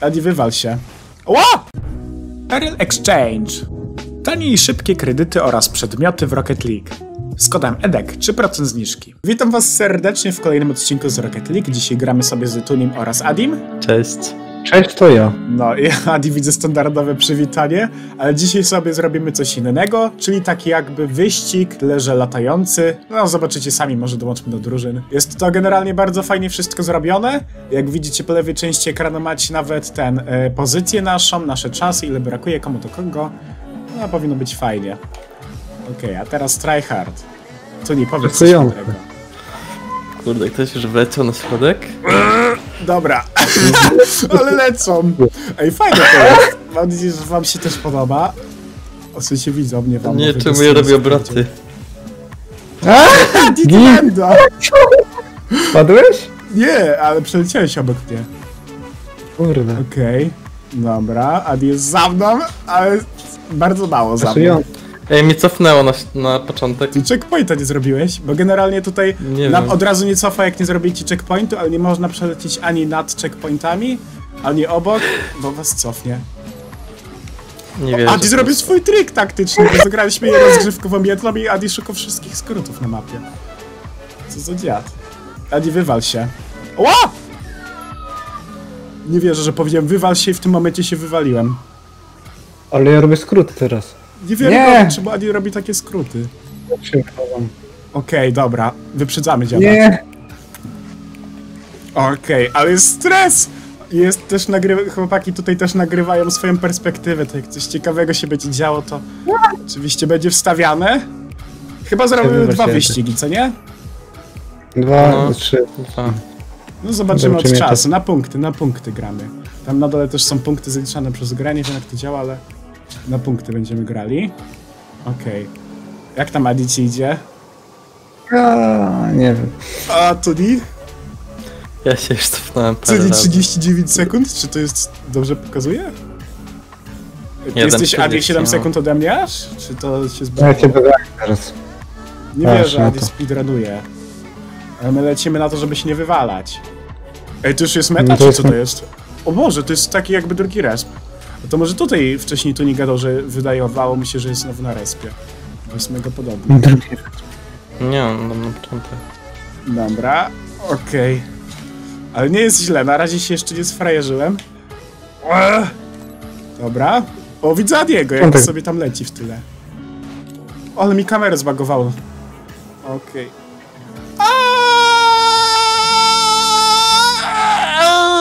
Adi, wywal się. Ła! Ariel Exchange. Tanie i szybkie kredyty oraz przedmioty w Rocket League. Z kodem EDEK 3% zniżki. Witam was serdecznie w kolejnym odcinku z Rocket League. Dzisiaj gramy sobie z Tunim oraz Adim. Cześć. Cześć, to ja. No i Adi widzę standardowe przywitanie, ale dzisiaj sobie zrobimy coś innego, czyli taki jakby wyścig, leże latający. No zobaczycie sami, może dołączmy do drużyn. Jest to generalnie bardzo fajnie wszystko zrobione. Jak widzicie po lewej części ekranu macie nawet ten, e, pozycję naszą, nasze czasy, ile brakuje, komu to kogo. No powinno być fajnie. Okej, a teraz try hard. Tu nie powiedz coś Pracujące. dobrego. Kurde, ktoś już wleciał na środek? Dobra, ale lecą. Ej, fajne to jest. Mam nadzieję, że wam się też podoba. O sensie widzą mnie wam. Nie, czemu ja robię obroty? Nintendo! Padłeś? Nie, ale przeleciałeś obok mnie. Kurde. Okej, dobra, Adi jest za mną, ale bardzo mało za mną. Ej, mnie cofnęło na, na początek. Ty checkpointa nie zrobiłeś? Bo generalnie tutaj Nie nam wiem. od razu nie cofa, jak nie zrobicie checkpointu, ale nie można przelecieć ani nad checkpointami, ani obok, bo was cofnie. Nie wiem. Adi zrobił swój trik taktyczny, bo zagraliśmy je rozgrzewkową jedną i Adi szukał wszystkich skrótów na mapie. Co za dziad. Adi, wywal się. Ła! Nie wierzę, że powiedziałem wywal się i w tym momencie się wywaliłem. Ale ja robię skróty teraz. Nie wiem, Nie! czemu Adi robi takie skróty. Okej, dobra, wyprzedzamy dziada. Nie! Okej, ale jest stres! Jest też nagry... chłopaki tutaj też nagrywają swoją perspektywę, to jak coś ciekawego się będzie działo, to oczywiście będzie wstawiane. Chyba zrobimy dwa wyścigi, co nie? Dwa, No. trzy. Dwa. No zobaczymy od Zobaczymy, jak czasu, na punkty, na punkty gramy. Tam na dole też są punkty zaliczane przez grę, nie wiem jak to działa, ale na punkty będziemy grali. Okej. Jak tam Adi ci idzie? A, nie wiem. A Tudi? Ja się już cofnąłem parę Tudi razy. 39 sekund? Czy to jest... dobrze pokazuje? Ty jesteś Adi 40, 7 no. sekund ode mnie aż? Czy to się Ja zbawiło? cię dogonię teraz. Nie wierzę, na Adi speedrunuje. Ale my lecimy na to, żeby się nie wywalać. Ej, to już jest meta, No to czy jest co to jest? O Boże, to jest taki jakby drugi resp. No to może tutaj wcześniej tu nie gadał, że wydawało mi się, że jest znowu na respie. To jest mega podobne. Drugi. Nie, on tam na początek. Dobra, okej. Ale nie jest źle, na razie się jeszcze nie sfrajerzyłem. Eee. Dobra. O, widzę Adiego, jak sobie tam leci w tyle. O, ale mi kamerę zbagowało. Okej.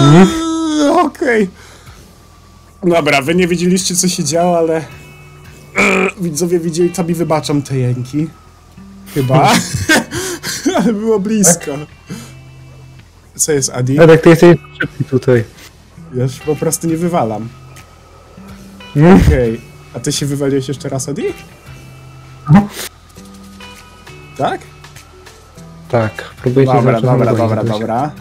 Mhm. Okej. Dobra, wy nie widzieliście co się działo, ale eee, widzowie widzieli, to mi wybaczą te jęki. Chyba. ale było blisko. Co jest Adi? Edek, ty jesteś szybki tutaj. Ja się po prostu nie wywalam. Okej. A ty się wywaliłeś jeszcze raz, Adi? No. Tak? Tak, próbuję Dobra, czas dobra, dobra, Edek. dobra.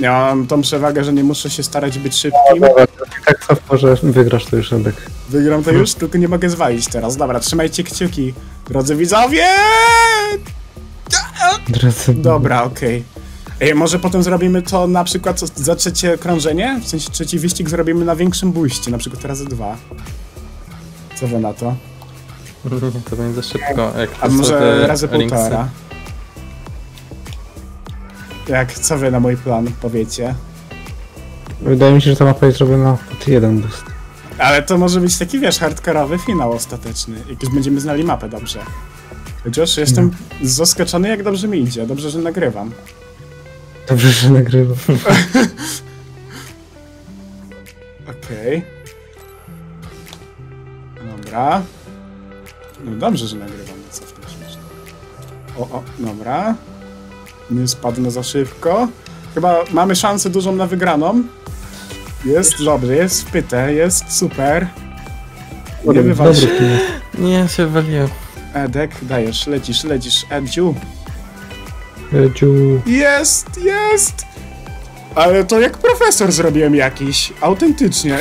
Ja mam tą przewagę, że nie muszę się starać być szybkim. Dobra, to i tak cofło, że wygrasz to już, Edek. Wygram to już, tylko nie mogę zwalić teraz. Dobra, trzymajcie kciuki, drodzy widzowie! Drodzy. Dobra, okej. Ej, może potem zrobimy to na przykład za trzecie krążenie? W sensie trzeci wyścig zrobimy na większym buście, na przykład razy dwa. Co wy na to? To będzie za szybko. Jak A to są może te razy półtora? Jak, co wy na mój plan powiecie? Wydaje mi się, że ta mapa jest zrobiona pod jeden boost. Ale to może być taki, wiesz, hardkorowy finał ostateczny, jak już będziemy znali mapę dobrze. Chociaż jestem zaskoczony, jak dobrze mi idzie. Dobrze, że nagrywam. Dobrze, że nagrywam. Okej. Dobra. No dobrze, że nagrywam, no co w tym. O, o, dobra. Nie spadnę za szybko. Chyba mamy szansę dużą na wygraną. Jest dobrze, jest wpyte, jest super. Nie wywal się. Nie, się waliłem. Edek, dajesz, lecisz, lecisz, Edziu. Edziu. Jest, jest! Ale to jak profesor zrobiłem jakiś. Autentycznie.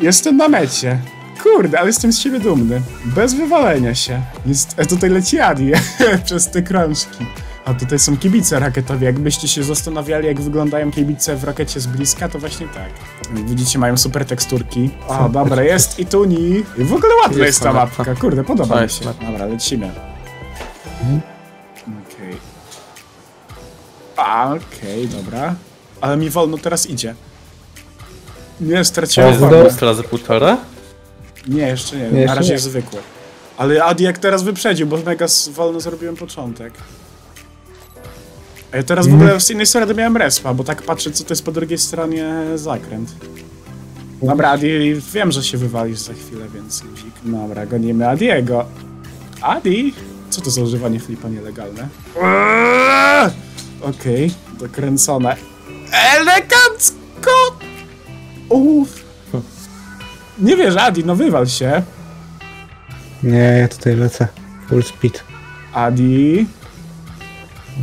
Jestem na mecie. Kurde, ale jestem z siebie dumny. Bez wywalenia się. Jest, e, tutaj leci Adi przez te krążki. A tutaj są kibice rakietowi. Jakbyście się zastanawiali, jak wyglądają kibice w rakiecie z bliska, to właśnie tak. Jak widzicie, mają super teksturki. O, dobra, jest i tuni. I w ogóle ładna Jest jest ta mapka. Kurde, podoba mi się. Dobra, lecimy. Okej. A, okej, dobra. Ale mi wolno teraz idzie. Nie, straciłem Ja formę. Jest razy półtora? Nie, jeszcze nie. Nie, Na razie nie. jest zwykłe. Ale Adi jak teraz wyprzedził, bo mega wolno zrobiłem początek. A ja teraz w ogóle z innej strony miałem respa, bo tak patrzę, co to jest po drugiej stronie zakręt. Dobra, Adi, wiem, że się wywalisz za chwilę, więc guzik. Dobra, gonimy Adiego. Adi? Co to za używanie flipa nielegalne? Eee! Okej, dokręcone. Elegancko! Uff. Nie wiesz, Adi, no wywal się. Nie, ja tutaj lecę. Full speed. Adi,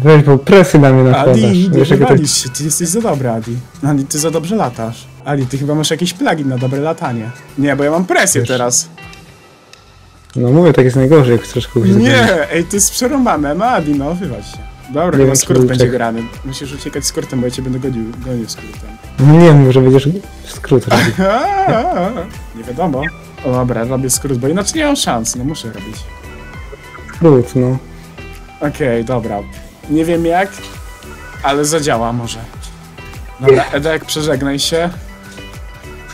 Weź, bo presy na mnie nakładasz. Adi, nie Wiesz, tak... wywalisz się, ty jesteś za dobry, Adi. Adi, ty za dobrze latasz. Adi, ty chyba masz jakiś plugin na dobre latanie. Nie, bo ja mam presję Wiesz, teraz. No mówię, tak jest najgorzej, jak chcesz kogoś. Nie, ej, to jest przerąbane. No, Adi, no, wywal się. Dobra, Nie wiem, czy będzie uciekł. grany. Musisz uciekać skrótem, bo ja cię będę gonił, gonił skrótem. Nie wiem, może będziesz skrót robić. nie wiadomo. O, dobra, robię skrót, bo inaczej nie mam szans, no muszę robić. Skrót, no. Okej, dobra. Nie wiem jak, ale zadziała może. Dobra, Edek, przeżegnaj się.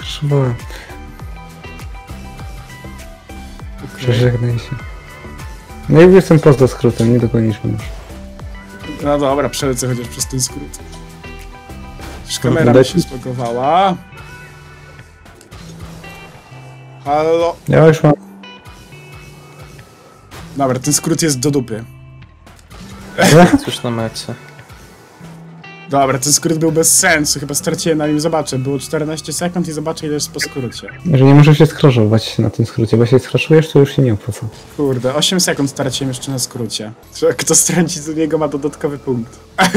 Trzeba. Przeżegnaj się. No i jestem poza skrótem, nie dogonisz mnie już. No dobra, przelecę chociaż przez ten skrót. Już kamera mi się spakowała. Halo. Ja już mam. Dobra, ten skrót jest do dupy. Już na mecie. Dobra, ten skrót był bez sensu, chyba straciłem na nim, zobaczę. Było 14 sekund i zobaczę ile jest po skrócie. Że nie muszę się skraszować na tym skrócie, bo się skraszujesz, to już się nie opłaca. Kurde, 8 sekund straciłem jeszcze na skrócie. Kto strąci z niego ma dodatkowy punkt.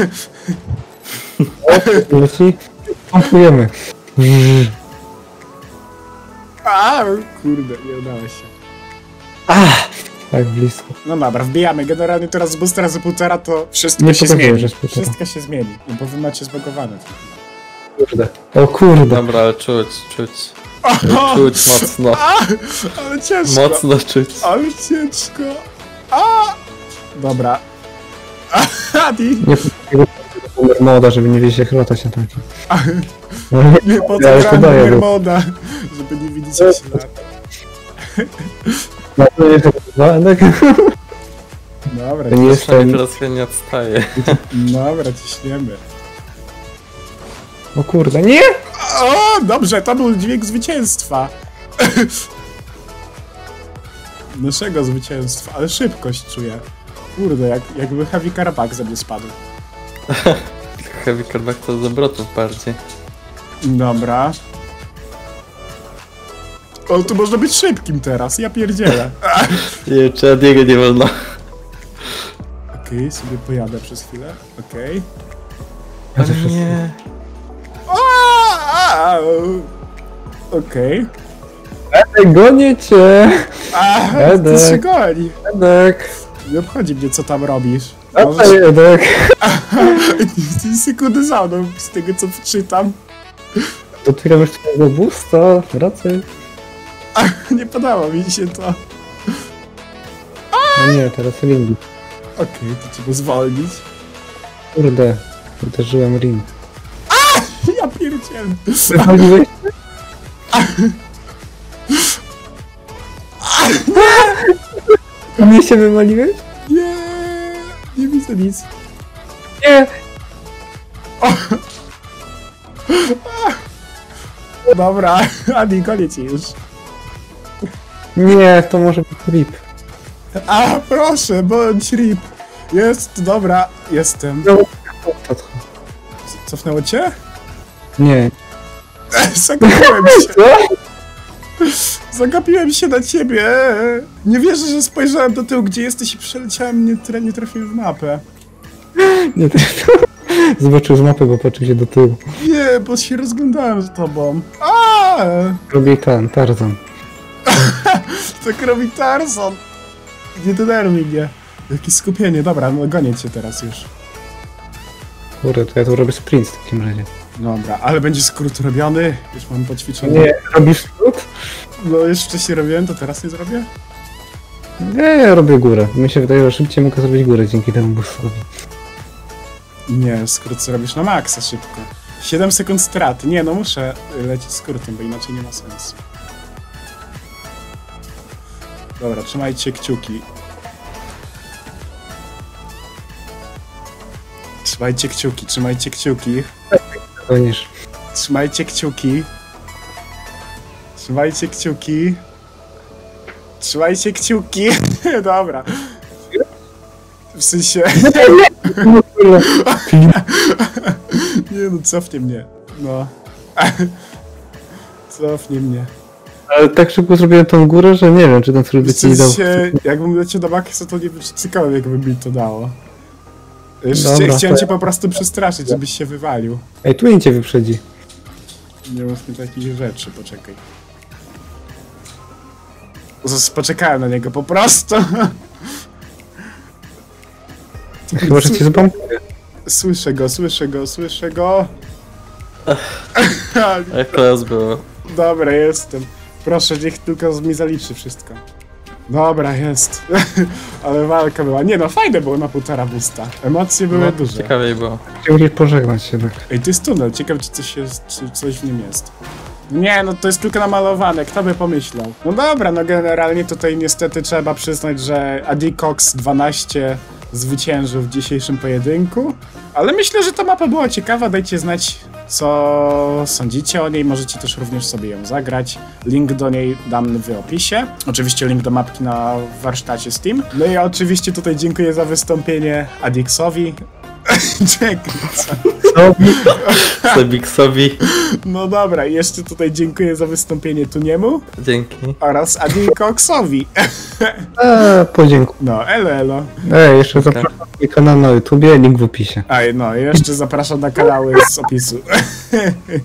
Leci? Pompujemy. A, kurde, nie udało się. Tak blisko. No dobra, wbijamy. Generalnie teraz z boostera za półtora to wszystko Nie się zmieni. z półtora. Wszystko się zmieni, no bo wy macie zbagowane. Kurde. O kurde. Dobra, ale czuć, czuć. O, Czuć mocno. a, ale ciężko. Mocno czuć. Ale ciężko. A! Dobra. Adi, Nie numer moda, żeby nie wiedzieć jak latać na takim. nie po Ja co już grałem podaję, numer bo- moda, żeby nie widzieć jak się lata. No to nie jest chyba, tak? Dobra, jest ten... teraz ja nie odstaję. dobra, ciśniemy. O kurde, nie! O, dobrze, to był dźwięk zwycięstwa. Naszego zwycięstwa, ale szybkość czuję. Kurde, jak, jakby Heavy Carbak ze mnie spadł. Heavy callback to z obrotów bardziej. Dobra. O, tu można być szybkim teraz, ja pierdzielę. Nie, czy Adiego nie wolno. Okej, sobie pojadę przez chwilę, okej. Ja też jestem. Nie. A, a, Okej. Edek, gonię cię! A, Edek. się goni. Edek! Nie obchodzi mnie, co tam robisz. Wracaj, Edek! Możesz... sekundy za mną, z tego co czytam. Dotykam już twojego busta, wracaj. Nie podoba mi się to. No nie, teraz ringi. Okej, to trzeba zwolnić. Kurde, uderzyłem ring. Ja pierdzielę. Wychodziłeś? Mnie się wywaliłeś? Nie, nie widzę nic. Nie! Dobra, Adi, koniec już. Nie, to może być rip. A, proszę, bądź rip. Jest, dobra, jestem. No. Cofnęło cię? Nie. Zagapiłem się, zagapiłem się na ciebie. Nie wierzę, że spojrzałem do tyłu, gdzie jesteś i przeleciałem, nie, tra- nie trafiłem w mapę. Nie, to... Zobaczył z mapy, bo patrzył się do tyłu. Nie, bo się rozglądałem z tobą. A, Robi ten, Tarzan. tak robi Tarzan. Nie denerwuj mnie. Jakie skupienie, dobra, no gonię cię teraz już. Kurde, to ja tu robię sprint w takim razie. Dobra, ale będzie skrót robiony, już mam poćwiczony. Nie, robisz skrót? No już wcześniej robiłem, to teraz nie zrobię? Nie, ja robię górę. Mi się wydaje, że szybciej mogę zrobić górę dzięki temu boostowi. Nie, skrót zrobisz na maksa szybko. 7 sekund straty. Nie, no muszę lecieć skrótem, bo inaczej nie ma sensu. Dobra, trzymajcie kciuki. Trzymajcie kciuki, trzymajcie kciuki. Gonisz. Trzymajcie kciuki. Trzymajcie kciuki. Trzymajcie kciuki. Dobra. W sensie... Nie no, cofnie mnie. No. Cofnie mnie. Ale tak szybko zrobiłem tą górę, że nie wiem, czy ten skrót by W ci nie dał. sensie, jakbym leciał do Maxa, to nie wiem, czy ciekawe, jakby mi to dało. Jeszcze Dobra, chciałem to cię ja- po prostu przestraszyć, żebyś się wywalił. Ej, tu cię wyprzedzi. Nie mów mi takich rzeczy, poczekaj. Zas- Poczekałem na niego po prostu. Chyba, że cię zbampuję. Słyszę go, słyszę go, słyszę go. Jak teraz było? Dobra, jestem. Proszę, niech tylko mi zaliczy wszystko. Dobra, jest. Ale walka była. Nie no, fajne było na półtora busta. Emocje były No, duże. ciekawiej było. Musisz pożegnać się tak. Ej, to jest tunel. Ciekawe, czy coś, jest, czy coś w nim jest. Nie, no to jest tylko namalowane. Kto by pomyślał? No dobra, no generalnie tutaj niestety trzeba przyznać, że Adikox 12 zwyciężył w dzisiejszym pojedynku. Ale myślę, że ta mapa była ciekawa. Dajcie znać, co sądzicie o niej. Możecie też również sobie ją zagrać. Link do niej dam w opisie. Oczywiście link do mapki na warsztacie Steam. No i oczywiście tutaj dziękuję za wystąpienie Adixowi. Czekaj, co? Sebiksowi. No dobra, jeszcze tutaj dziękuję za wystąpienie Tuniemu Dzięki. oraz Adilcoxowi. Eee, podziękuję. No, elo, elo. Ej, jeszcze zapraszam na mój kanał na YouTubie, link w opisie. A no, jeszcze zapraszam na kanały z opisu.